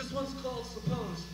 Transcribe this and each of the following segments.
This one's called Suppose.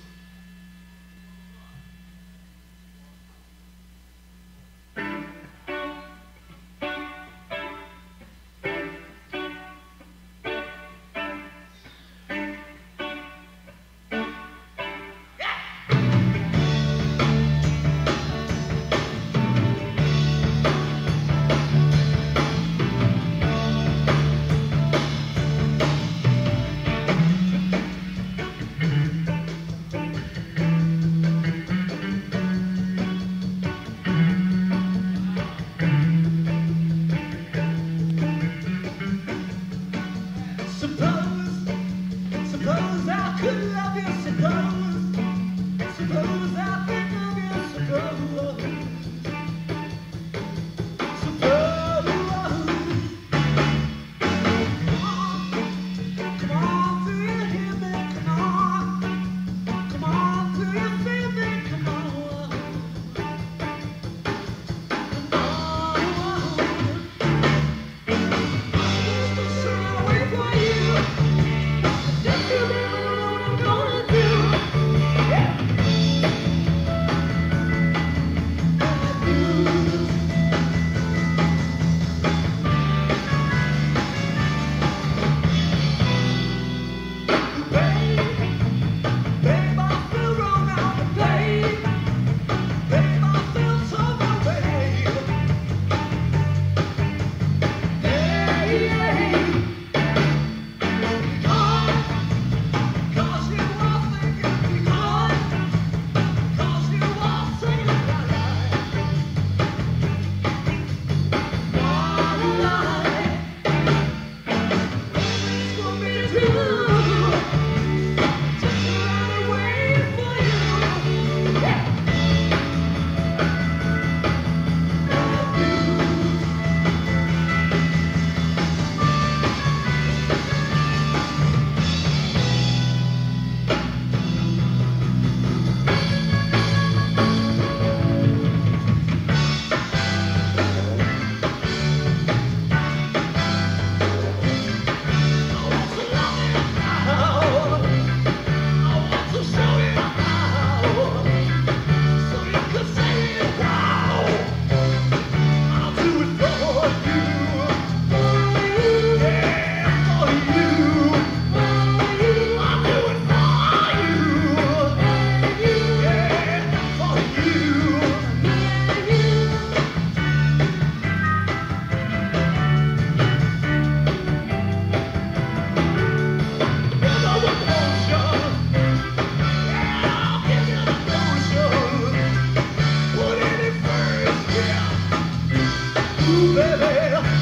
tu deber